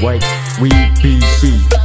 White we DJ